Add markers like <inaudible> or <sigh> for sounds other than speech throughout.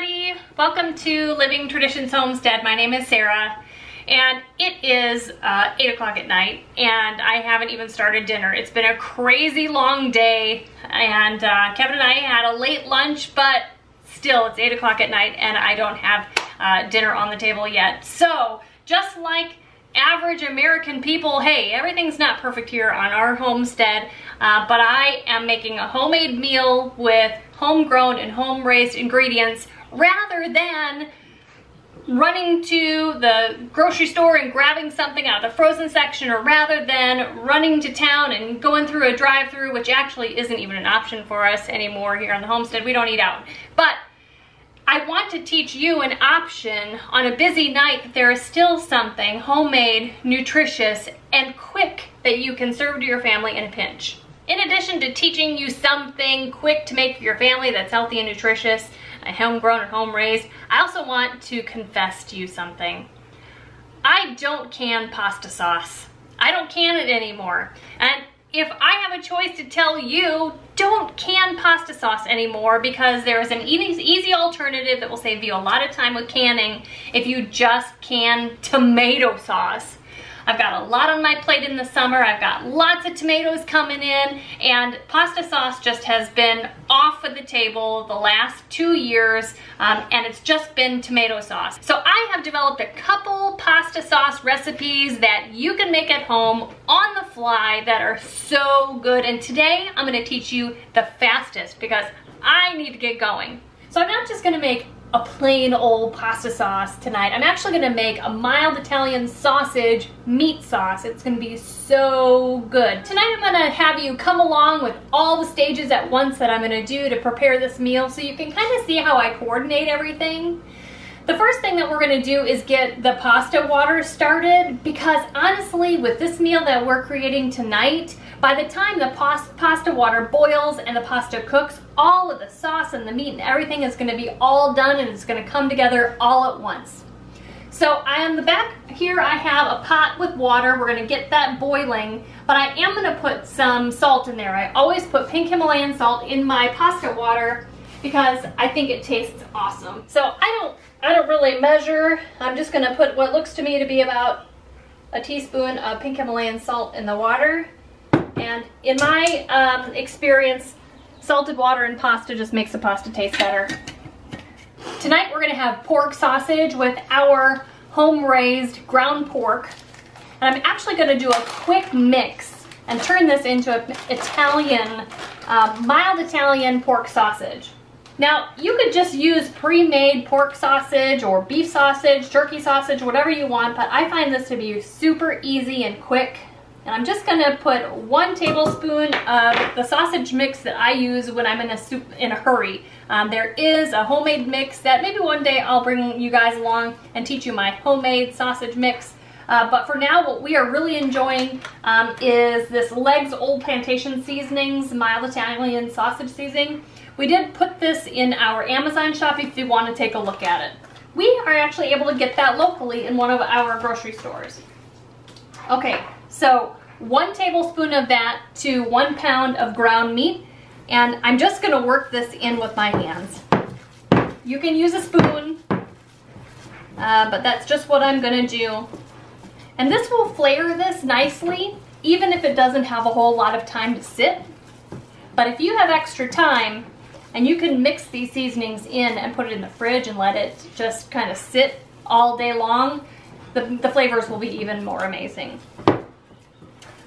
everybody. Welcome to Living Traditions Homestead. My name is Sarah and it is uh, 8 o'clock at night and I haven't even started dinner. It's been a crazy long day and uh, Kevin and I had a late lunch but still it's 8 o'clock at night and I don't have uh, dinner on the table yet. So just like average American people, hey, everything's not perfect here on our homestead, uh, but I am making a homemade meal with homegrown and home raised ingredients rather than running to the grocery store and grabbing something out of the frozen section or rather than running to town and going through a drive through which actually isn't even an option for us anymore here on the homestead. We don't eat out. But I want to teach you an option on a busy night that there is still something homemade, nutritious, and quick that you can serve to your family in a pinch. In addition to teaching you something quick to make your family that's healthy and nutritious, homegrown and home raised, I also want to confess to you something. I don't can pasta sauce. I don't can it anymore. And if I have a choice to tell you, don't can pasta sauce anymore because there's an easy, easy alternative that will save you a lot of time with canning if you just can tomato sauce. I've got a lot on my plate in the summer. I've got lots of tomatoes coming in and pasta sauce just has been off of the table the last two years um, and it's just been tomato sauce. So I have developed a couple pasta sauce recipes that you can make at home on the fly that are so good and today I'm going to teach you the fastest because I need to get going. So I'm not just going to make a plain old pasta sauce tonight. I'm actually gonna make a mild Italian sausage meat sauce. It's gonna be so good. Tonight I'm gonna have you come along with all the stages at once that I'm gonna do to prepare this meal so you can kind of see how I coordinate everything. The first thing that we're gonna do is get the pasta water started because honestly, with this meal that we're creating tonight, by the time the pasta water boils and the pasta cooks, all of the sauce and the meat and everything is gonna be all done and it's gonna come together all at once. So I am the back here, I have a pot with water. We're gonna get that boiling, but I am gonna put some salt in there. I always put pink Himalayan salt in my pasta water because I think it tastes awesome. So I don't I don't really measure. I'm just gonna put what looks to me to be about a teaspoon of pink Himalayan salt in the water. And in my um, experience, salted water and pasta just makes the pasta taste better. Tonight we're gonna have pork sausage with our home-raised ground pork. And I'm actually gonna do a quick mix and turn this into an Italian, uh, mild Italian pork sausage. Now, you could just use pre-made pork sausage or beef sausage, turkey sausage, whatever you want, but I find this to be super easy and quick. And I'm just gonna put one tablespoon of the sausage mix that I use when I'm in a soup in a hurry. Um, there is a homemade mix that maybe one day I'll bring you guys along and teach you my homemade sausage mix. Uh, but for now, what we are really enjoying um, is this Legg's Old Plantation Seasonings Mild Italian Sausage Seasoning. We did put this in our Amazon shop if you want to take a look at it. We are actually able to get that locally in one of our grocery stores. Okay, so one tablespoon of that to one pound of ground meat. And I'm just gonna work this in with my hands. You can use a spoon, uh, but that's just what I'm gonna do. And this will flavor this nicely, even if it doesn't have a whole lot of time to sit. But if you have extra time, and you can mix these seasonings in and put it in the fridge and let it just kind of sit all day long. The, the flavors will be even more amazing.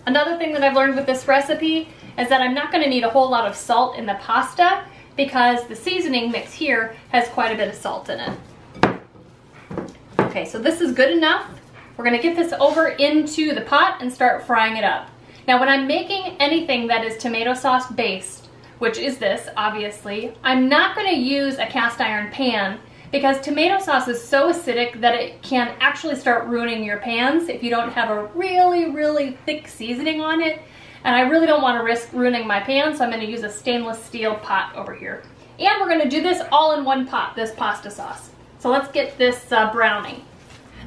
Another thing that I've learned with this recipe is that I'm not going to need a whole lot of salt in the pasta because the seasoning mix here has quite a bit of salt in it. Okay, so this is good enough. We're going to get this over into the pot and start frying it up. Now when I'm making anything that is tomato sauce based, which is this, obviously, I'm not going to use a cast iron pan because tomato sauce is so acidic that it can actually start ruining your pans if you don't have a really, really thick seasoning on it. And I really don't want to risk ruining my pan, so I'm going to use a stainless steel pot over here. And we're going to do this all in one pot, this pasta sauce. So let's get this uh, browning.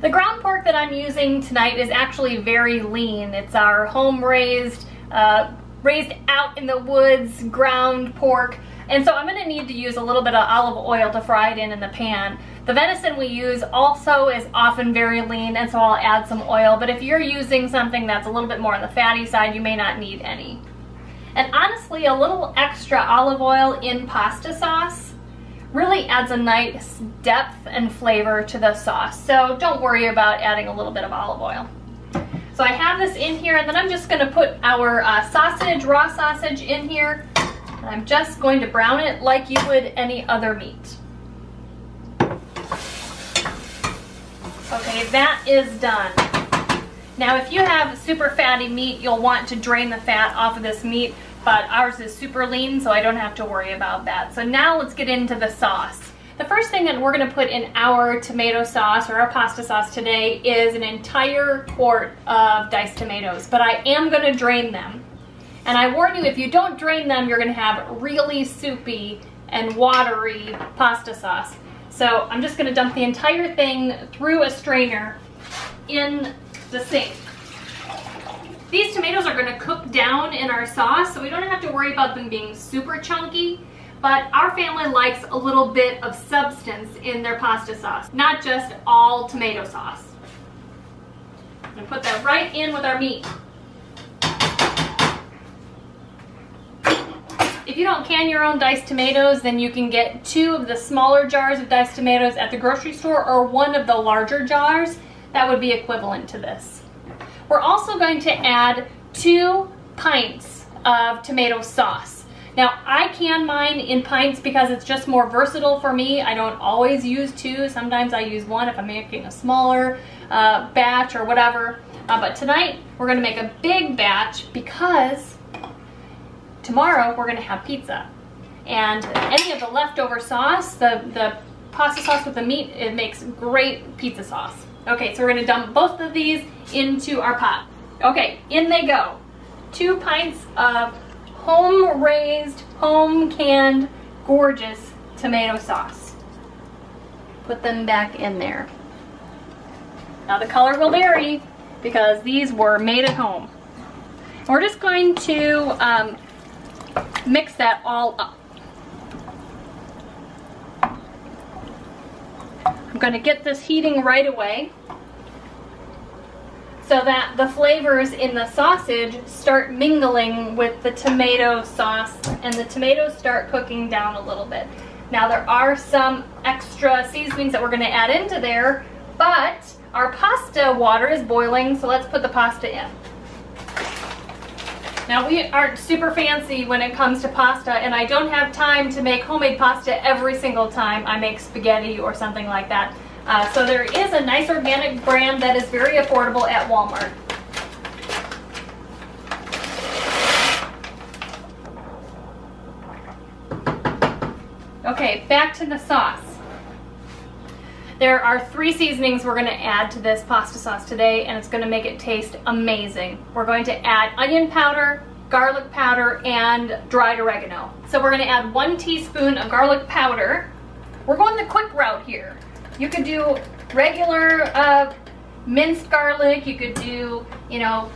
The ground pork that I'm using tonight is actually very lean. It's our home-raised uh, raised out in the woods ground pork. And so I'm gonna need to use a little bit of olive oil to fry it in in the pan. The venison we use also is often very lean and so I'll add some oil, but if you're using something that's a little bit more on the fatty side, you may not need any. And honestly, a little extra olive oil in pasta sauce really adds a nice depth and flavor to the sauce. So don't worry about adding a little bit of olive oil. So I have this in here and then I'm just gonna put our uh, sausage, raw sausage in here. And I'm just going to brown it like you would any other meat. Okay, that is done. Now if you have super fatty meat, you'll want to drain the fat off of this meat, but ours is super lean, so I don't have to worry about that. So now let's get into the sauce. The first thing that we're gonna put in our tomato sauce or our pasta sauce today is an entire quart of diced tomatoes, but I am gonna drain them. And I warn you, if you don't drain them, you're gonna have really soupy and watery pasta sauce. So I'm just gonna dump the entire thing through a strainer in the sink. These tomatoes are gonna cook down in our sauce, so we don't have to worry about them being super chunky but our family likes a little bit of substance in their pasta sauce, not just all tomato sauce. I'm gonna put that right in with our meat. If you don't can your own diced tomatoes, then you can get two of the smaller jars of diced tomatoes at the grocery store or one of the larger jars. That would be equivalent to this. We're also going to add two pints of tomato sauce. Now I can mine in pints because it's just more versatile for me. I don't always use two. Sometimes I use one if I'm making a smaller uh, batch or whatever. Uh, but tonight we're gonna make a big batch because tomorrow we're gonna have pizza. And any of the leftover sauce, the, the pasta sauce with the meat, it makes great pizza sauce. Okay, so we're gonna dump both of these into our pot. Okay, in they go. Two pints of home raised, home canned, gorgeous tomato sauce. Put them back in there. Now the color will vary because these were made at home. We're just going to um, mix that all up. I'm going to get this heating right away so that the flavors in the sausage start mingling with the tomato sauce and the tomatoes start cooking down a little bit. Now there are some extra seasonings that we're going to add into there, but our pasta water is boiling, so let's put the pasta in. Now we aren't super fancy when it comes to pasta and I don't have time to make homemade pasta every single time I make spaghetti or something like that. Uh, so there is a nice organic brand that is very affordable at Walmart. Okay, back to the sauce. There are three seasonings we're going to add to this pasta sauce today and it's going to make it taste amazing. We're going to add onion powder, garlic powder, and dried oregano. So we're going to add one teaspoon of garlic powder. We're going the quick route here. You could do regular uh, minced garlic. You could do, you know,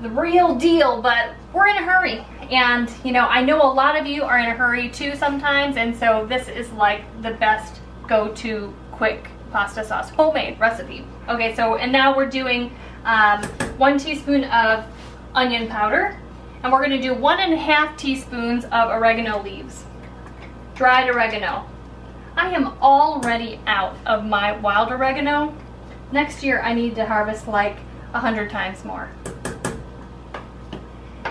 the real deal, but we're in a hurry. And, you know, I know a lot of you are in a hurry too sometimes, and so this is like the best go-to quick pasta sauce, homemade recipe. Okay, so, and now we're doing um, one teaspoon of onion powder, and we're gonna do one and a half teaspoons of oregano leaves, dried oregano. I am already out of my wild oregano. Next year I need to harvest like a hundred times more.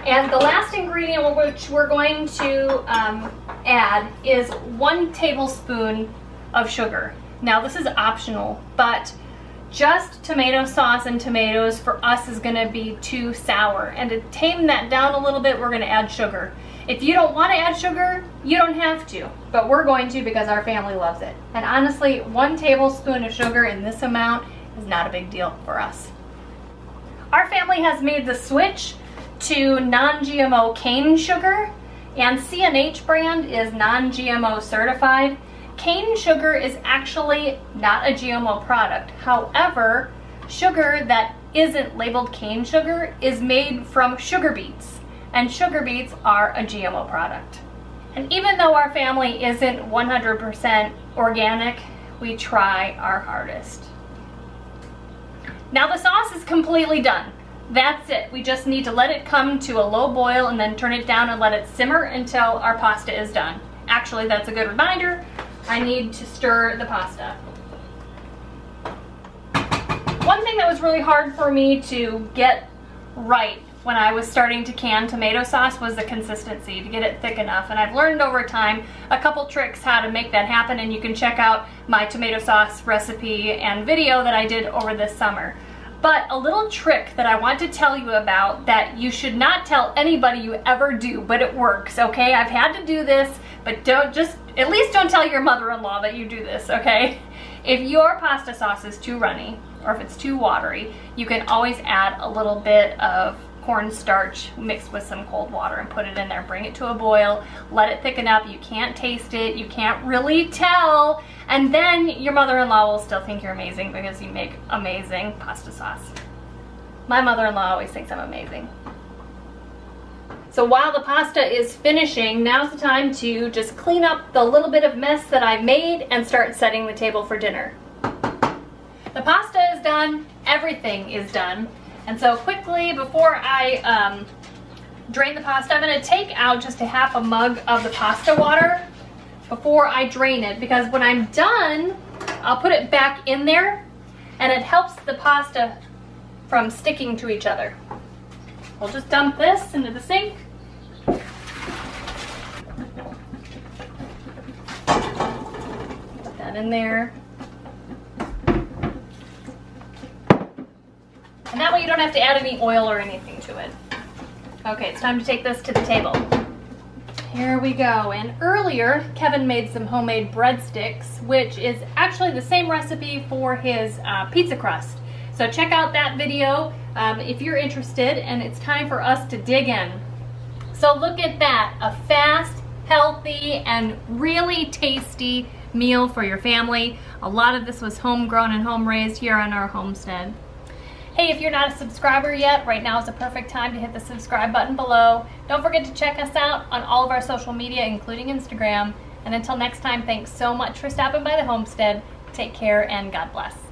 And the last ingredient which we're going to um, add is one tablespoon of sugar. Now this is optional, but just tomato sauce and tomatoes for us is gonna be too sour. And to tame that down a little bit, we're gonna add sugar. If you don't want to add sugar, you don't have to, but we're going to because our family loves it. And honestly, one tablespoon of sugar in this amount is not a big deal for us. Our family has made the switch to non-GMO cane sugar, and C&H brand is non-GMO certified. Cane sugar is actually not a GMO product. However, sugar that isn't labeled cane sugar is made from sugar beets and sugar beets are a GMO product. And even though our family isn't 100% organic, we try our hardest. Now the sauce is completely done. That's it. We just need to let it come to a low boil and then turn it down and let it simmer until our pasta is done. Actually, that's a good reminder. I need to stir the pasta. One thing that was really hard for me to get right when I was starting to can tomato sauce was the consistency to get it thick enough and I've learned over time a couple tricks how to make that happen and you can check out my tomato sauce recipe and video that I did over this summer. But a little trick that I want to tell you about that you should not tell anybody you ever do, but it works, okay? I've had to do this, but don't just, at least don't tell your mother-in-law that you do this, okay? <laughs> If your pasta sauce is too runny, or if it's too watery, you can always add a little bit of cornstarch mixed with some cold water and put it in there. Bring it to a boil, let it thicken up. You can't taste it, you can't really tell, and then your mother-in-law will still think you're amazing because you make amazing pasta sauce. My mother-in-law always thinks I'm amazing. So while the pasta is finishing, now's the time to just clean up the little bit of mess that I've made and start setting the table for dinner. The pasta is done, everything is done. And so quickly, before I um, drain the pasta, I'm gonna take out just a half a mug of the pasta water before I drain it because when I'm done, I'll put it back in there and it helps the pasta from sticking to each other. We'll just dump this into the sink. Put that in there. And that way you don't have to add any oil or anything to it. Okay, it's time to take this to the table. Here we go. And earlier, Kevin made some homemade breadsticks, which is actually the same recipe for his uh, pizza crust. So check out that video um, if you're interested, and it's time for us to dig in. So look at that, a fast, healthy, and really tasty meal for your family. A lot of this was homegrown and home raised here on our homestead. Hey, if you're not a subscriber yet, right now is the perfect time to hit the subscribe button below. Don't forget to check us out on all of our social media, including Instagram. And until next time, thanks so much for stopping by the homestead. Take care and God bless.